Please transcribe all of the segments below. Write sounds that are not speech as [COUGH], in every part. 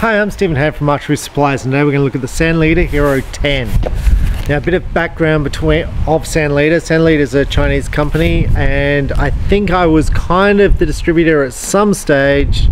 Hi, I'm Stephen Ham from Archery Supplies and today we're going to look at the Sanlida Hero 10. Now a bit of background between of Sanlida. Sanlida is a Chinese company and I think I was kind of the distributor at some stage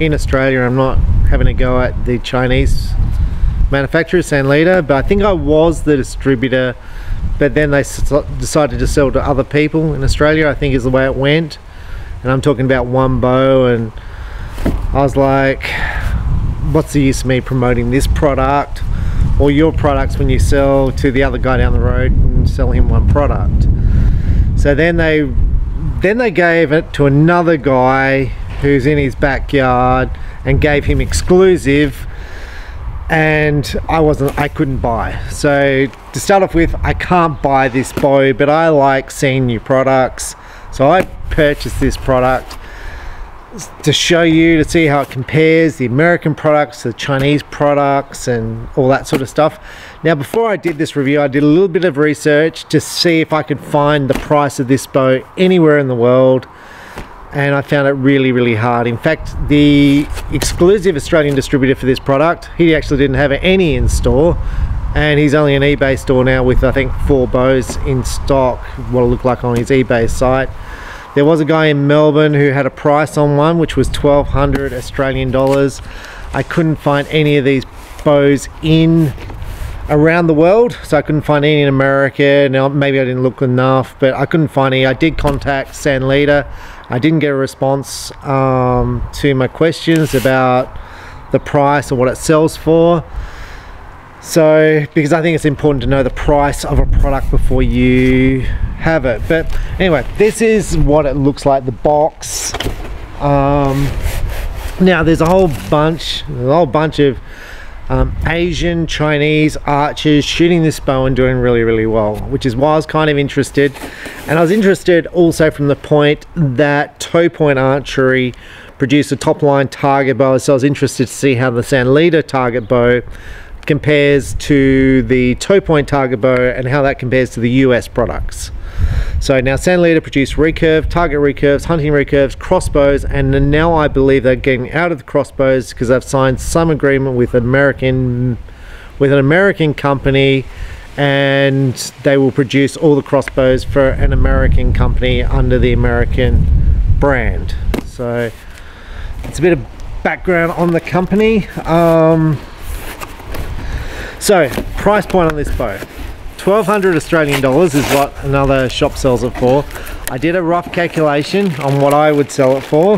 in Australia. I'm not having a go at the Chinese manufacturer Sanlida but I think I was the distributor but then they decided to sell to other people in Australia I think is the way it went and I'm talking about one bow and I was like what's the use of me promoting this product or your products when you sell to the other guy down the road and sell him one product? So then they then they gave it to another guy who's in his backyard and gave him exclusive and I wasn't I couldn't buy. So to start off with I can't buy this bow but I like seeing new products. So I purchased this product to show you to see how it compares the American products the Chinese products and all that sort of stuff. Now before I did this review I did a little bit of research to see if I could find the price of this bow anywhere in the world and I found it really really hard. In fact the exclusive Australian distributor for this product he actually didn't have any in store and he's only an eBay store now with I think four bows in stock what it looked like on his eBay site there was a guy in Melbourne who had a price on one which was 1200 Australian dollars. I couldn't find any of these bows in around the world so I couldn't find any in America. Now maybe I didn't look enough but I couldn't find any. I did contact Sanlida I didn't get a response um, to my questions about the price or what it sells for so because I think it's important to know the price of a product before you have it. But anyway this is what it looks like the box. Um, now there's a whole bunch a whole bunch of um, Asian Chinese archers shooting this bow and doing really really well which is why I was kind of interested. And I was interested also from the point that Topoint Archery produced a top line target bow. So I was interested to see how the Sanlida target bow compares to the Topoint target bow and how that compares to the US products. So now Sanlida produce recurve, target recurves, hunting recurves, crossbows, and now I believe they're getting out of the crossbows because they've signed some agreement with an American, with an American company, and they will produce all the crossbows for an American company under the American brand. So it's a bit of background on the company. Um, so, price point on this bow. 1200 Australian dollars is what another shop sells it for. I did a rough calculation on what I would sell it for.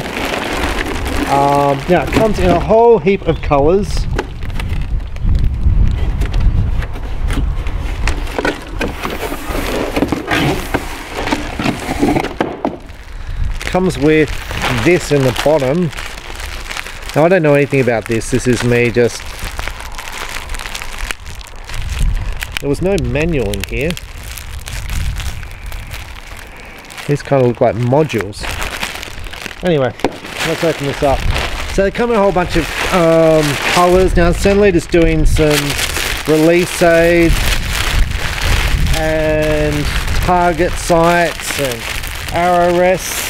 Um, now, it comes in a whole heap of colours. Comes with this in the bottom. Now, I don't know anything about this. This is me just There was no manual in here. These kind of look like modules. Anyway, let's open this up. So they come in a whole bunch of um, colours. Now Sanlida is doing some release aids and target sights and arrow rests.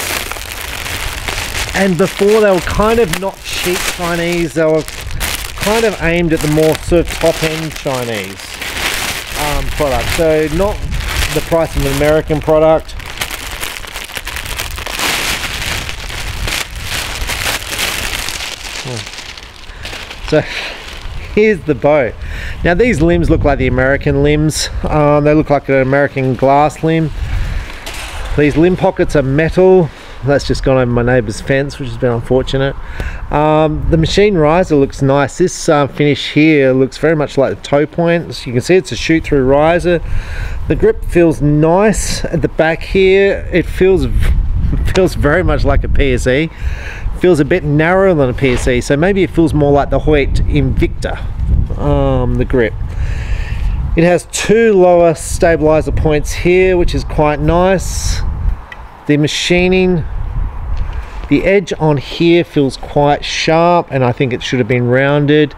And before they were kind of not cheap Chinese, they were kind of aimed at the more sort of top end Chinese um, product. So not the price of an American product. Hmm. So [LAUGHS] here's the bow. Now these limbs look like the American limbs. Um, they look like an American glass limb. These limb pockets are metal that's just gone over my neighbour's fence which has been unfortunate um, the machine riser looks nice. This uh, finish here looks very much like the Topoints. you can see it's a shoot through riser. The grip feels nice at the back here. It feels [LAUGHS] feels very much like a PSE feels a bit narrower than a PSE so maybe it feels more like the Hoyt Invicta um, the grip. It has two lower stabilizer points here which is quite nice. The machining the edge on here feels quite sharp and I think it should have been rounded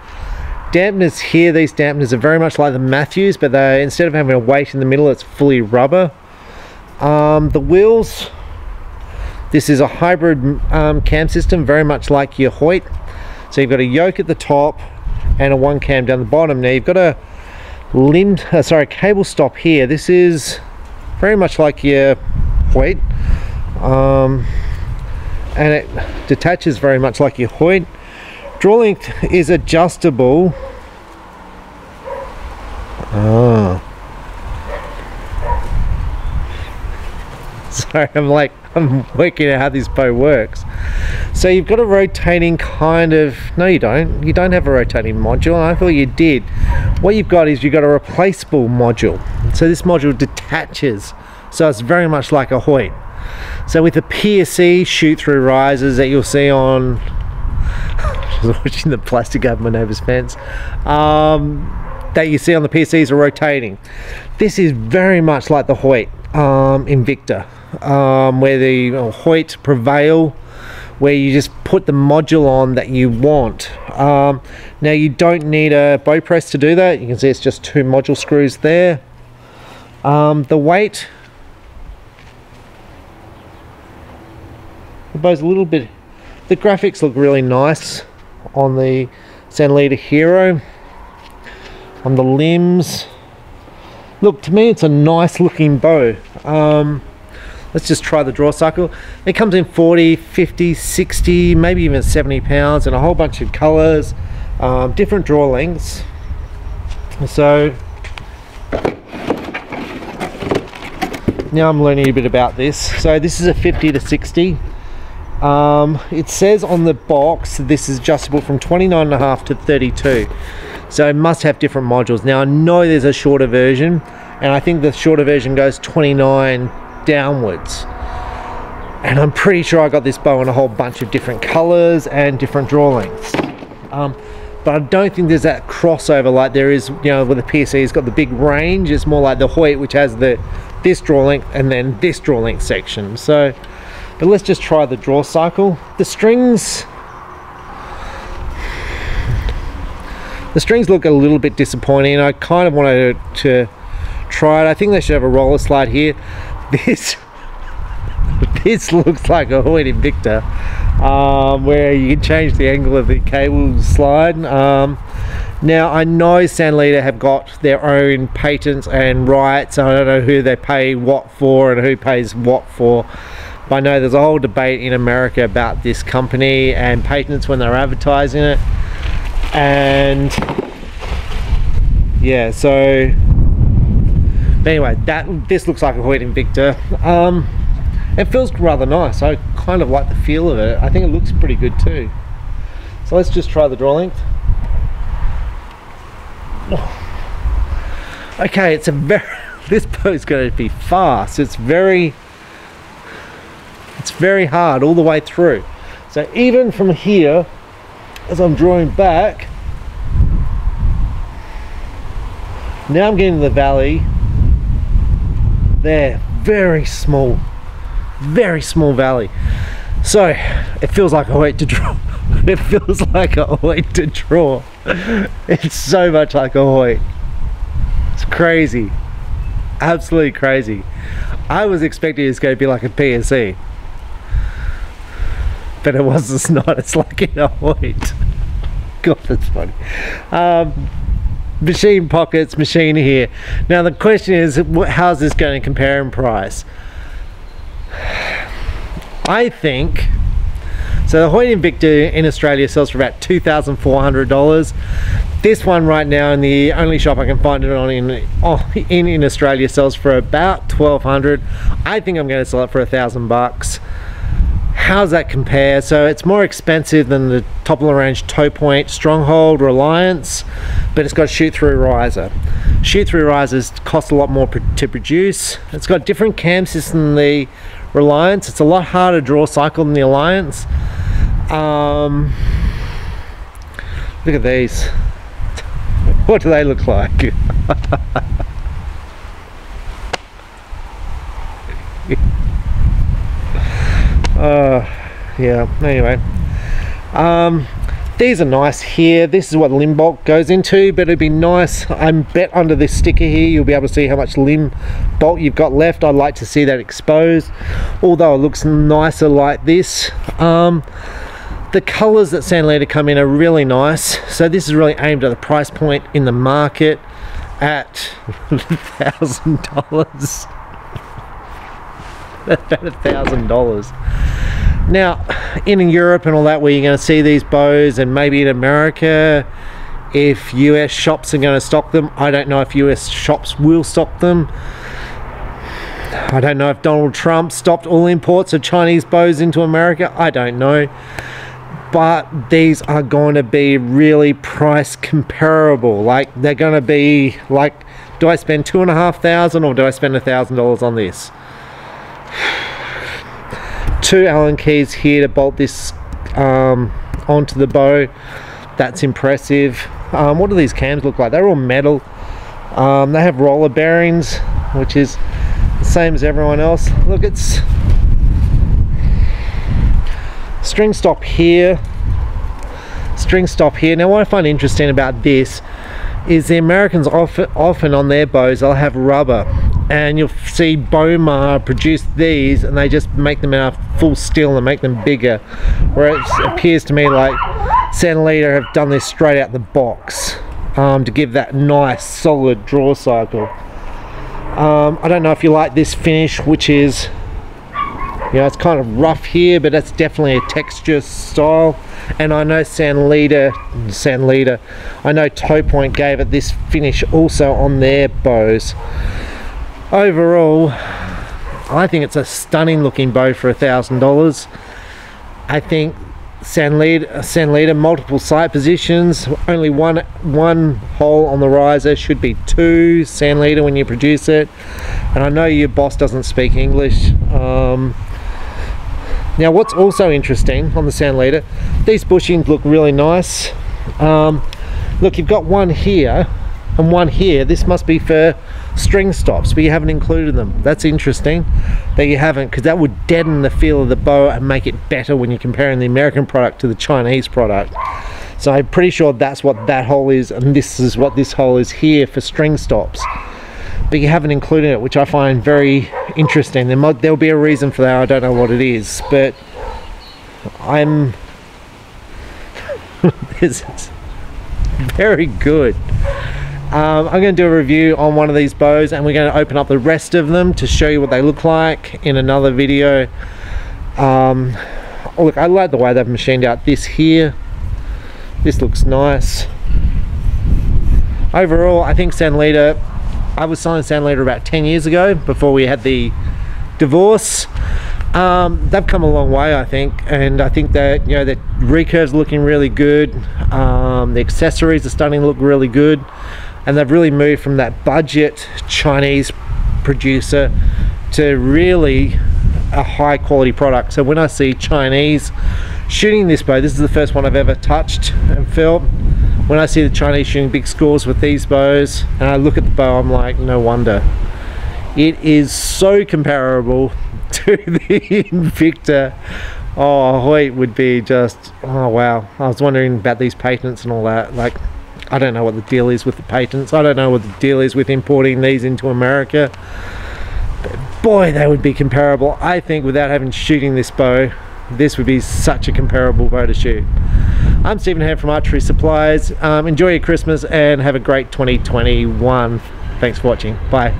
dampeners here these dampeners are very much like the Mathews, but they instead of having a weight in the middle it's fully rubber um, the wheels this is a hybrid um, cam system very much like your Hoyt So you've got a yoke at the top and a one cam down the bottom. Now you've got a limb, uh, sorry, cable stop here. This is very much like your Hoyt. Um, and it detaches very much like your Hoyt. Draw length is adjustable. Ah. [LAUGHS] Sorry, I'm like, I'm working out how this bow works. So you've got a rotating kind of, no you don't, you don't have a rotating module. I thought you did. What you've got is you've got a replaceable module. So this module detaches. So it's very much like a Hoyt. So with the PSE shoot through risers that you'll see on [LAUGHS] watching the plastic over my neighbour's fence um, that you see on the PSEs are rotating. This is very much like the Hoyt um, Invicta um, where the know, Hoyt Prevail where you just put the module on that you want. Um, now you don't need a bow press to do that. You can see it's just two module screws there. Um, the weight the bow's a little bit the graphics look really nice on the Sanlida Hero on the limbs. Look to me it's a nice looking bow. Um, let's just try the draw cycle. It comes in 40 50 60 maybe even 70 pounds and a whole bunch of colors um, different draw lengths. So now I'm learning a bit about this. So this is a 50 to 60 um, it says on the box this is adjustable from 29 and a half to 32 so it must have different modules. Now I know there's a shorter version and I think the shorter version goes 29 downwards. And I'm pretty sure I got this bow in a whole bunch of different colors and different draw lengths um, but I don't think there's that crossover like there is you know with the it's got the big range. It's more like the Hoyt which has the this draw length and then this draw length section. So but let's just try the draw cycle. The strings, the strings look a little bit disappointing. I kind of wanted to try it. I think they should have a roller slide here. [LAUGHS] This, this looks like a Hoyt Invicta, um, where you can change the angle of the cable slide. Um, now I know Sanlida have got their own patents and rights. I don't know who they pay what for and who pays what for. I know there's a whole debate in America about this company and patents when they're advertising it. And yeah, so anyway, that this looks like a Hoyt Invicta. Um, it feels rather nice. I kind of like the feel of it. I think it looks pretty good too. So let's just try the draw length. Okay, it's a very, [LAUGHS] this bow is going to be fast. It's very, it's very hard all the way through. So even from here, as I'm drawing back, now I'm getting the valley. There, very small, very small valley. So it feels like a Hoyt to draw. [LAUGHS] It feels like a Hoyt to draw. It's so much like a Hoyt. It's crazy. Absolutely crazy. I was expecting it's going to be like a PSE but it was it's not. It's like in a Hoyt god that's funny. Um, machine pockets machine here. Now the question is how's this going to compare in price? I think so the Hoyt Invicta in Australia sells for about $2,400 this one right now in the only shop I can find it on in oh, in, in Australia sells for about 1200 I think I'm going to sell it for a thousand bucks how's that compare? So it's more expensive than the top of the range Topoint Stronghold Reliance, but it's got a shoot through riser. Shoot through risers cost a lot more to produce. It's got different cam system than the Reliance. It's a lot harder draw cycle than the Alliance. Um, look at these. [LAUGHS] what do they look like? [LAUGHS] Uh, yeah, anyway. Um, these are nice here. This is what limb bolt goes into, but it'd be nice. I bet under this sticker here, you'll be able to see how much limb bolt you've got left. I'd like to see that exposed, although it looks nicer like this. Um, the colors that Sanlida come in are really nice. So this is really aimed at the price point in the market at [LAUGHS] $1,000 that's about a thousand dollars. Now in Europe and all that where you're going to see these bows and maybe in America if US shops are going to stock them I don't know if US shops will stock them. I don't know if Donald Trump stopped all imports of Chinese bows into America. I don't know. But these are going to be really price comparable. Like they're going to be like do I spend two and a half thousand or do I spend a thousand dollars on this? Two allen keys here to bolt this um, onto the bow. That's impressive. Um, what do these cams look like? They're all metal. Um, they have roller bearings which is the same as everyone else. Look it's string stop here. String stop here. Now what I find interesting about this is the Americans often, often on their bows they'll have rubber and you'll see Bowmar produce these and they just make them out of full steel and make them bigger. Where it appears to me like Sanlida have done this straight out the box um, to give that nice solid draw cycle. Um, I don't know if you like this finish which is you know it's kind of rough here but it's definitely a texture style. And I know Sanlida Sanlida I know Topoint gave it this finish also on their bows overall I think it's a stunning looking bow for a thousand dollars. I think Sanlida, Sanlida multiple sight positions. Only one one hole on the riser should be two Sanlida when you produce it. And I know your boss doesn't speak English. Um, now what's also interesting on the Sanlida these bushings look really nice. Um, look you've got one here and one here. This must be for string stops but you haven't included them. That's interesting that you haven't because that would deaden the feel of the bow and make it better when you're comparing the American product to the Chinese product. So I'm pretty sure that's what that hole is and this is what this hole is here for string stops. But you haven't included it which I find very interesting. There might there'll be a reason for that I don't know what it is but I'm [LAUGHS] this is very good um, I'm going to do a review on one of these bows and we're going to open up the rest of them to show you what they look like in another video. Um, oh look, I like the way they've machined out this here. This looks nice. Overall, I think Sanlida, I was selling Sanlida about 10 years ago before we had the divorce. Um, they've come a long way I think and I think that you know the recurves looking really good um, the accessories are starting to look really good and they've really moved from that budget Chinese producer to really a high quality product. So when I see Chinese shooting this bow this is the first one I've ever touched and felt. When I see the Chinese shooting big scores with these bows and I look at the bow I'm like no wonder. It is so comparable [LAUGHS] to the Invicta. Oh Hoyt would be just oh wow. I was wondering about these patents and all that like I don't know what the deal is with the patents. I don't know what the deal is with importing these into America. But boy, they would be comparable. I think without having shooting this bow, this would be such a comparable bow to shoot. I'm Stephen Ham from Archery Supplies. Um, enjoy your Christmas and have a great 2021. Thanks for watching. Bye.